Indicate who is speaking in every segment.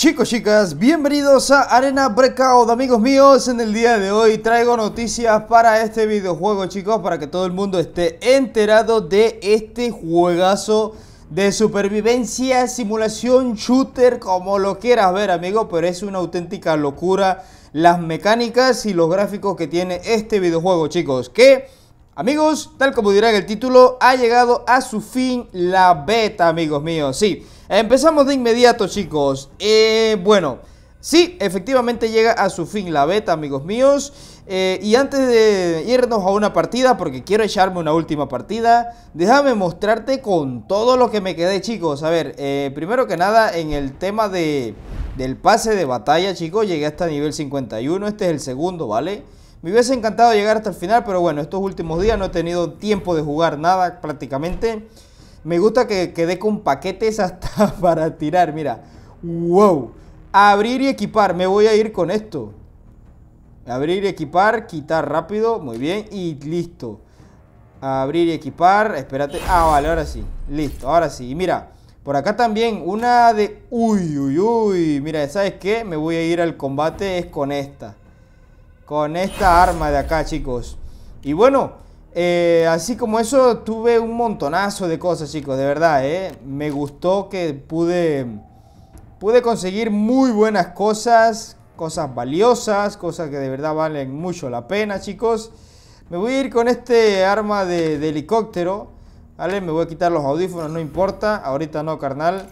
Speaker 1: Chicos, chicas, bienvenidos a Arena Breakout, amigos míos. En el día de hoy traigo noticias para este videojuego, chicos, para que todo el mundo esté enterado de este juegazo de supervivencia, simulación, shooter, como lo quieras ver, amigo, pero es una auténtica locura las mecánicas y los gráficos que tiene este videojuego, chicos, que... Amigos, tal como dirá en el título, ha llegado a su fin la beta, amigos míos. Sí, empezamos de inmediato, chicos. Eh, bueno, sí, efectivamente llega a su fin la beta, amigos míos. Eh, y antes de irnos a una partida, porque quiero echarme una última partida, déjame mostrarte con todo lo que me quedé, chicos. A ver, eh, primero que nada, en el tema de, del pase de batalla, chicos, llegué hasta nivel 51. Este es el segundo, ¿vale? Me hubiese encantado llegar hasta el final, pero bueno, estos últimos días no he tenido tiempo de jugar nada prácticamente. Me gusta que quedé con paquetes hasta para tirar, mira. ¡Wow! Abrir y equipar, me voy a ir con esto. Abrir y equipar, quitar rápido, muy bien, y listo. Abrir y equipar, espérate. Ah, vale, ahora sí, listo, ahora sí. Y mira, por acá también una de... Uy, uy, uy, mira, ¿sabes qué? Me voy a ir al combate, es con esta con esta arma de acá, chicos. Y bueno, eh, así como eso, tuve un montonazo de cosas, chicos, de verdad, ¿eh? Me gustó que pude, pude conseguir muy buenas cosas, cosas valiosas, cosas que de verdad valen mucho la pena, chicos. Me voy a ir con este arma de, helicóptero, ¿vale? Me voy a quitar los audífonos, no importa, ahorita no, carnal.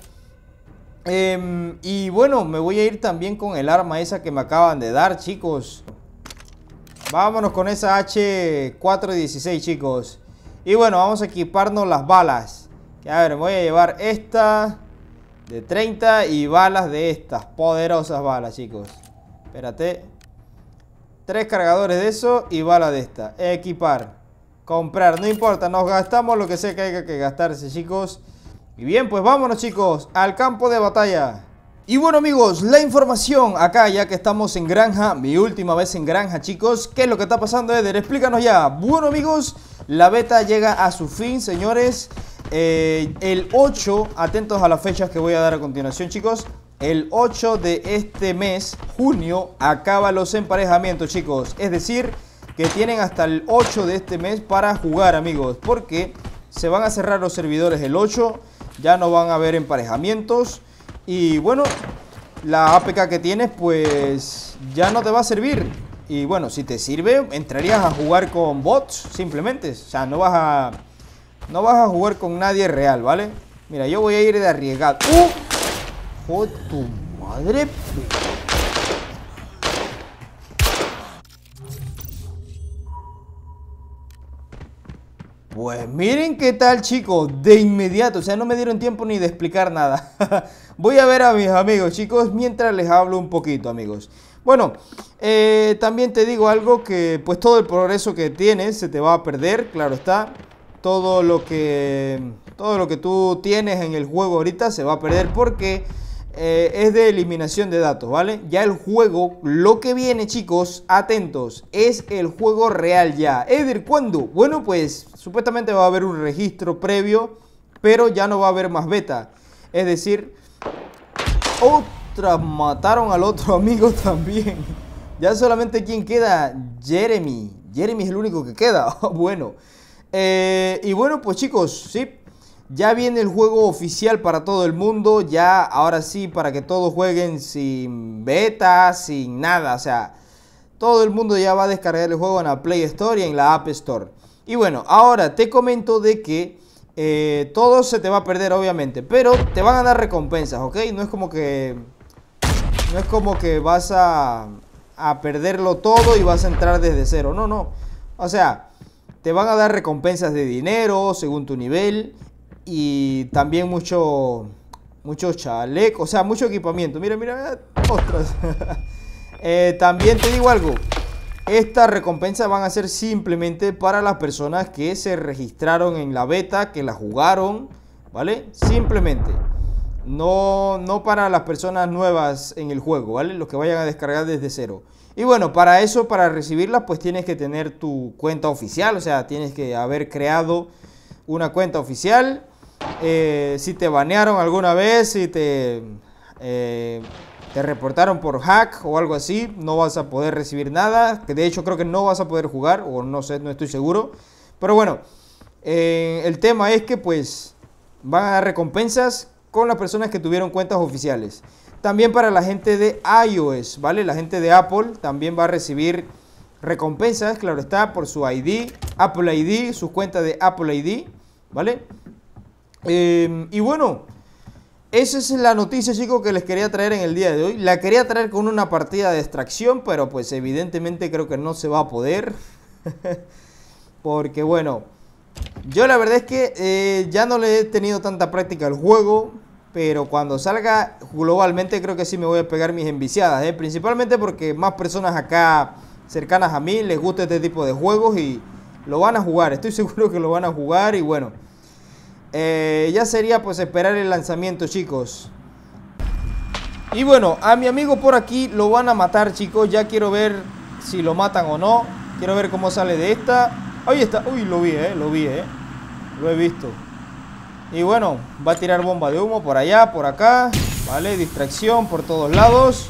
Speaker 1: Em, y bueno, me voy a ir también con el arma esa que me acaban de dar, chicos. Vámonos con esa H416, chicos. Y bueno, vamos a equiparnos las balas. A ver, voy a llevar esta de 30 y balas de estas. Poderosas balas, chicos. Espérate. Tres cargadores de eso y balas de esta. Equipar. Comprar. No importa, nos gastamos lo que sea que haya que gastarse, chicos. Y bien, pues vámonos, chicos, al campo de batalla. Y bueno amigos, la información acá ya que estamos en granja, mi última vez en granja chicos, ¿qué es lo que está pasando Eder? Explícanos ya. Bueno amigos, la beta llega a su fin señores, eh, el 8, atentos a las fechas que voy a dar a continuación chicos, el 8 de este mes, junio, acaba los emparejamientos chicos, es decir, que tienen hasta el 8 de este mes para jugar amigos, porque se van a cerrar los servidores el 8, ya no van a haber emparejamientos, y bueno, la APK que tienes pues ya no te va a servir. Y bueno, si te sirve, entrarías a jugar con bots simplemente. O sea, no vas a, no vas a jugar con nadie real, ¿vale? Mira, yo voy a ir de arriesgado. ¡Uh! ¡Joder, tu madre! Pues miren qué tal chicos, de inmediato, o sea no me dieron tiempo ni de explicar nada. Voy a ver a mis amigos chicos mientras les hablo un poquito amigos. Bueno, eh, también te digo algo que pues todo el progreso que tienes se te va a perder, claro está. Todo lo que, todo lo que tú tienes en el juego ahorita se va a perder porque eh, es de eliminación de datos, ¿vale? Ya el juego, lo que viene, chicos, atentos, es el juego real ya. Eder, ¿cuándo? Bueno, pues supuestamente va a haber un registro previo, pero ya no va a haber más beta. Es decir, otra, mataron al otro amigo también. Ya solamente quien queda, Jeremy. Jeremy es el único que queda. bueno. Eh, y bueno, pues chicos, sí, ya viene el juego oficial para todo el mundo, ya ahora sí para que todos jueguen sin beta, sin nada, o sea, todo el mundo ya va a descargar el juego en la Play Store y en la App Store. Y bueno, ahora te comento de que eh, todo se te va a perder obviamente, pero te van a dar recompensas, ¿ok? No es como que... No es como que vas a, a perderlo todo y vas a entrar desde cero, no, no. O sea, te van a dar recompensas de dinero según tu nivel y también mucho, mucho chaleco, o sea, mucho equipamiento. Mira, mira, ostras. Eh, también te digo algo. Estas recompensas van a ser simplemente para las personas que se registraron en la beta, que la jugaron, ¿vale? Simplemente. No, no para las personas nuevas en el juego, ¿vale? Los que vayan a descargar desde cero. Y bueno, para eso, para recibirlas, pues tienes que tener tu cuenta oficial, o sea, tienes que haber creado una cuenta oficial eh, si te banearon alguna vez, si te... Eh, te reportaron por hack o algo así, no vas a poder recibir nada. Que de hecho creo que no vas a poder jugar, o no sé, no estoy seguro. Pero bueno, eh, el tema es que pues van a dar recompensas con las personas que tuvieron cuentas oficiales. También para la gente de iOS, ¿vale? La gente de Apple también va a recibir recompensas, claro está, por su ID, Apple ID, su cuenta de Apple ID, ¿vale? Eh, y bueno, esa es la noticia, chicos, que les quería traer en el día de hoy. La quería traer con una partida de extracción, pero pues evidentemente creo que no se va a poder. Porque bueno, yo la verdad es que eh, ya no le he tenido tanta práctica al juego. Pero cuando salga globalmente creo que sí me voy a pegar mis enviciadas. ¿eh? Principalmente porque más personas acá cercanas a mí les gusta este tipo de juegos y lo van a jugar. Estoy seguro que lo van a jugar y bueno. Eh, ya sería pues esperar el lanzamiento, chicos. Y bueno, a mi amigo por aquí lo van a matar, chicos. Ya quiero ver si lo matan o no. Quiero ver cómo sale de esta. Ahí está. Uy, lo vi, eh. Lo vi, eh. Lo he visto. Y bueno, va a tirar bomba de humo por allá, por acá. Vale, distracción por todos lados.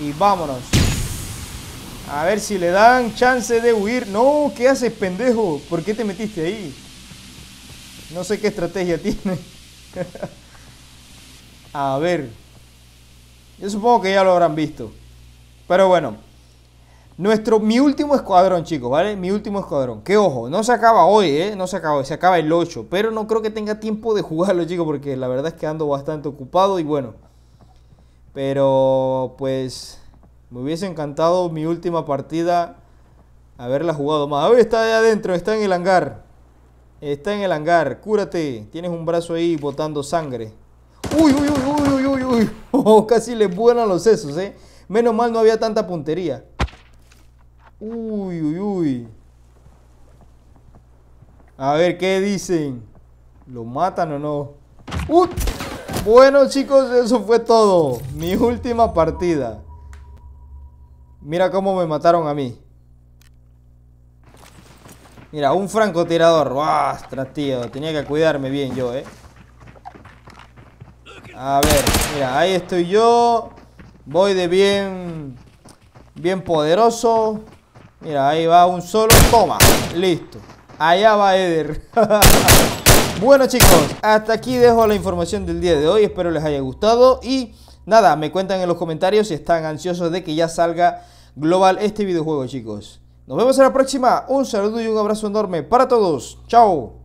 Speaker 1: Y vámonos. A ver si le dan chance de huir. No, ¿qué haces, pendejo? ¿Por qué te metiste ahí? No sé qué estrategia tiene. A ver. Yo supongo que ya lo habrán visto. Pero bueno. Nuestro, mi último escuadrón, chicos, ¿vale? Mi último escuadrón. Que ojo, no se acaba hoy, ¿eh? No se acaba hoy, se acaba el 8. Pero no creo que tenga tiempo de jugarlo, chicos, porque la verdad es que ando bastante ocupado y bueno. Pero, pues, me hubiese encantado mi última partida haberla jugado más. Hoy está ahí adentro, está en el hangar. Está en el hangar, cúrate. Tienes un brazo ahí botando sangre. Uy, uy, uy, uy, uy, uy. Oh, casi le vuelan los sesos, eh. Menos mal no había tanta puntería. Uy, uy, uy. A ver, ¿qué dicen? ¿Lo matan o no? Uy. Bueno, chicos, eso fue todo. Mi última partida. Mira cómo me mataron a mí. Mira, un francotirador. ¡Ostras, tío! Tenía que cuidarme bien yo, ¿eh? A ver, mira, ahí estoy yo. Voy de bien... Bien poderoso. Mira, ahí va un solo. Toma, listo. Allá va Eder. bueno, chicos, hasta aquí dejo la información del día de hoy. Espero les haya gustado. Y nada, me cuentan en los comentarios si están ansiosos de que ya salga global este videojuego, chicos. Nos vemos en la próxima. Un saludo y un abrazo enorme para todos. Chao.